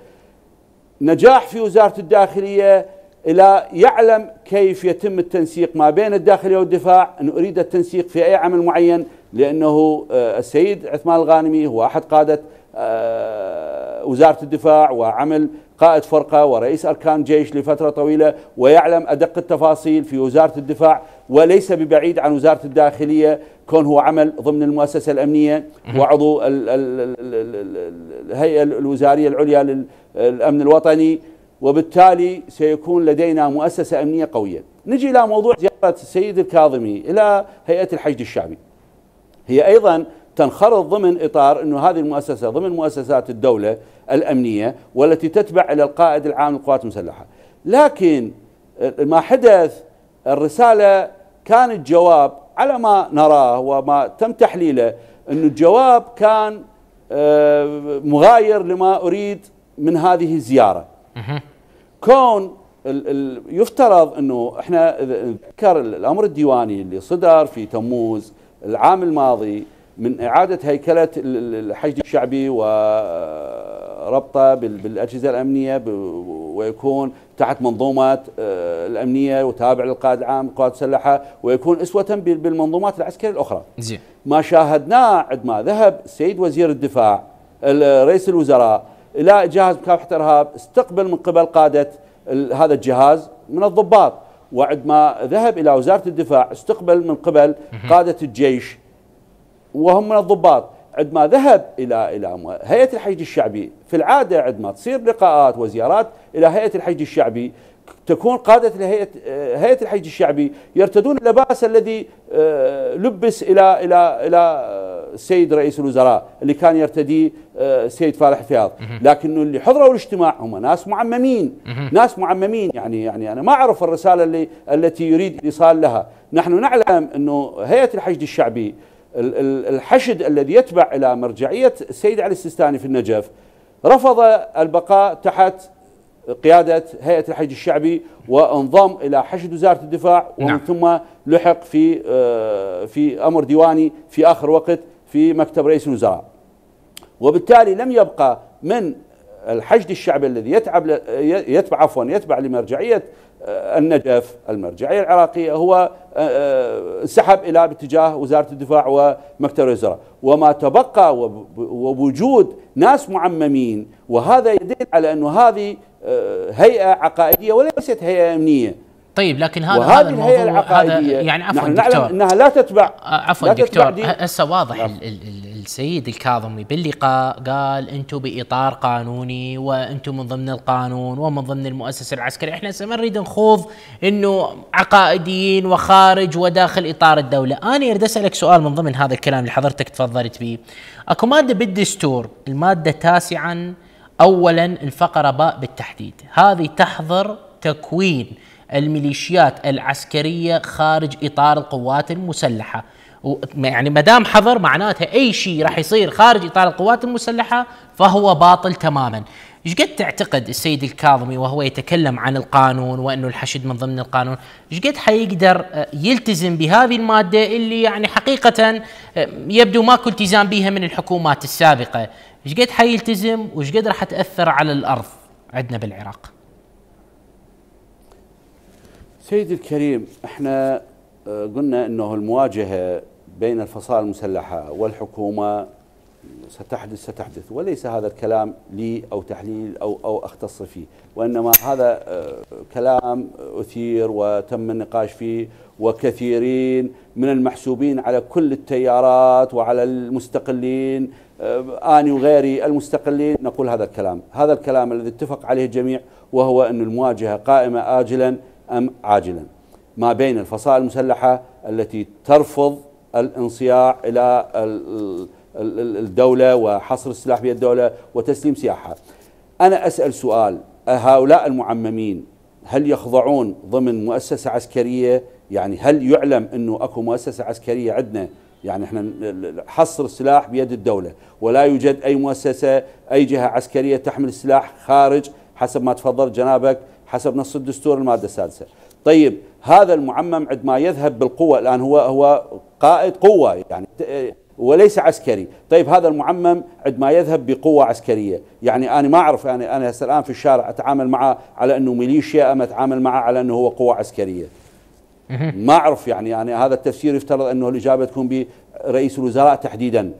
نجاح في وزارة الداخلية إلى يعلم كيف يتم التنسيق ما بين الداخلية والدفاع. أن أريد التنسيق في أي عمل معين لأنه آه، السيد عثمان الغانمي هو أحد قادة آه، وزارة الدفاع وعمل قائد فرقة ورئيس أركان جيش لفترة طويلة ويعلم أدق التفاصيل في وزارة الدفاع وليس ببعيد عن وزارة الداخلية كون هو عمل ضمن المؤسسة الأمنية وعضو الهيئة الوزارية العليا للأمن الوطني. وبالتالي سيكون لدينا مؤسسة أمنية قوية. نجي إلى موضوع زيارة السيد الكاظمي إلى هيئة الحشد الشعبي. هي أيضا تنخرط ضمن إطار إنه هذه المؤسسة ضمن مؤسسات الدولة الأمنية والتي تتبع إلى القائد العام للقوات المسلحة. لكن ما حدث الرسالة كان الجواب على ما نراه وما تم تحليله إنه الجواب كان آه، مغاير لما أريد من هذه الزيارة. كون يفترض إنه إحنا نذكر الأمر الديواني اللي صدر في تموز العام الماضي من إعادة هيكلة الحشد الشعبي وربطة بالأجهزة الأمنية ويكون تحت منظومات آه، الأمنية وتابع للقائد العام للقوات المسلحة ويكون أسوة بالمنظومات العسكرية الأخرى. زي. ما شاهدناه عندما ذهب السيد وزير الدفاع رئيس الوزراء إلى جهاز مكافحة الإرهاب استقبل من قبل قادة هذا الجهاز من الضباط. وعندما ذهب إلى وزارة الدفاع استقبل من قبل قادة الجيش وهم من الضباط. عندما ذهب إلى إلى هيئة الحشد الشعبي في العادة عندما تصير لقاءات وزيارات إلى هيئة الحشد الشعبي تكون قادة هيئة هيئة الحشد الشعبي يرتدون اللباس الذي آه، لبس إلى إلى إلى السيد رئيس الوزراء اللي كان يرتديه آه، السيد فالح فياض. لكن اللي حضروا الاجتماع هم ناس معممين. ناس معممين. يعني يعني أنا ما أعرف الرسالة اللي التي يريد الإيصال لها. نحن نعلم أنه هيئة الحشد الشعبي الحشد الذي يتبع إلى مرجعية السيد علي السيستاني في النجف رفض البقاء تحت قيادة هيئة الحشد الشعبي وانضم إلى حشد وزارة الدفاع ومن نعم. ثم لحق في آه، في أمر ديواني في آخر وقت في مكتب رئيس الوزراء وبالتالي لم يبقى من الحشد الشعبي الذي يتعب يتبع عفوا يتبع لمرجعية النجف المرجعيه العراقيه هو آه، آه، انسحب إلى باتجاه وزارة الدفاع ومكتب الوزراء. وما تبقى ووجود ناس معممين وهذا يدل على أنه هذه هيئة عقائدية وليست هيئة أمنية. طيب لكن هذا هذا العقائدية. هذا يعني عفوا دكتور نعلم إنها لا تتبع عفوا دكتور هسه واضح نعم. السيد الكاظمي باللقاء قال أنتم بإطار قانوني وأنتم من ضمن القانون ومن ضمن المؤسسه العسكريه، إحنا ما نريد نخوض إنه عقائديين وخارج وداخل إطار الدولة، أنا أريد أسألك سؤال من ضمن هذا الكلام اللي حضرتك تفضلت به. أكو مادة بالدستور المادة تاسعا اولا الفقره باء بالتحديد، هذه تحظر تكوين الميليشيات العسكرية خارج إطار القوات المسلحة. يعني ما دام حظر معناتها أي شيء راح يصير خارج إطار القوات المسلحة فهو باطل تماما. إيش قد تعتقد السيد الكاظمي وهو يتكلم عن القانون وأنه الحشد من ضمن القانون، إيش قد حيقدر آه، يلتزم بهذه المادة اللي يعني حقيقة آه، يبدو ماكو التزام بها من الحكومات السابقة، إيش قد حيلتزم وإيش قد راح تأثر على الأرض عندنا بالعراق؟ سيدي الكريم إحنا آه، قلنا إنه المواجهة بين الفصائل المسلحة والحكومة ستحدث ستحدث وليس هذا الكلام لي أو تحليل أو, أو أختص فيه وإنما هذا آه، كلام أثير وتم النقاش فيه وكثيرين من المحسوبين على كل التيارات وعلى المستقلين آه، أني وغيري المستقلين نقول هذا الكلام. هذا الكلام الذي اتفق عليه الجميع وهو أن المواجهة قائمة آجلا أم عاجلا. ما بين الفصائل المسلحة التي ترفض الانصياع إلى الدولة وحصر السلاح بيد الدولة وتسليم سياحها. أنا أسأل سؤال هؤلاء المعممين هل يخضعون ضمن مؤسسة عسكرية؟ يعني هل يعلم إنه أكو مؤسسة عسكرية عندنا يعني إحنا حصر السلاح بيد الدولة ولا يوجد أي مؤسسة أي جهة عسكرية تحمل السلاح خارج حسب ما تفضل جنابك حسب نص الدستور المادة السادسة. طيب هذا المعمم عندما يذهب بالقوة الآن هو هو قائد قوة يعني وليس عسكري. طيب هذا المعمم عندما يذهب بقوة عسكرية. يعني أنا ما أعرف يعني أنا هسه الآن في الشارع أتعامل معه على أنه ميليشيا أم أتعامل معه على أنه هو قوة عسكرية. ما أعرف يعني يعني هذا التفسير يفترض أنه الإجابة تكون برئيس الوزراء تحديدا.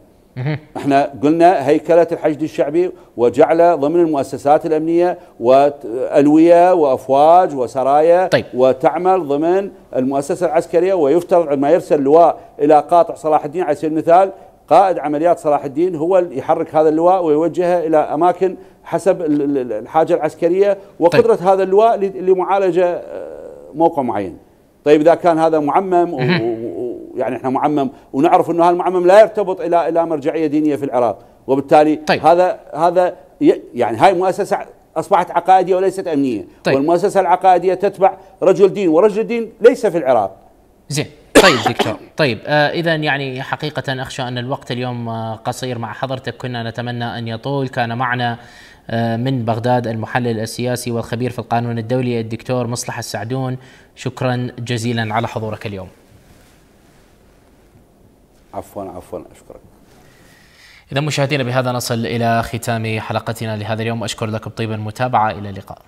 إحنا قلنا هيكلة الحشد الشعبي وجعله ضمن المؤسسات الأمنية وألوية وأفواج وسرايا طيب. وتعمل ضمن المؤسسة العسكرية ويفترض عندما يرسل لواء إلى قاطع صلاح الدين على سبيل المثال قائد عمليات صلاح الدين هو اللي يحرك هذا اللواء ويوجهه إلى أماكن حسب الحاجة العسكرية وقدرة طيب. هذا اللواء لمعالجة آه، موقع معين طيب إذا كان هذا معمم ويعني إحنا معمم ونعرف إنه هذا المعمم لا يرتبط إلى إلى مرجعية دينية في العراق. وبالتالي طيب. هذا هذا يعني هاي مؤسسة أصبحت عقائدية وليست أمنية. طيب. والمؤسسة العقائدية تتبع رجل دين ورجل الدين ليس في العراق. زين. طيب دكتور. طيب آه اذا يعني حقيقة أخشى أن الوقت اليوم آه قصير مع حضرتك. كنا نتمنى أن يطول. كان معنا آه من بغداد المحلل السياسي والخبير في القانون الدولي الدكتور مصلح السعدون. شكرا جزيلا على حضورك اليوم. عفوا عفوا أشكرك. إذا مشاهدينا بهذا نصل إلى ختام حلقتنا لهذا اليوم. أشكر لكم طيب المتابعة. إلى اللقاء.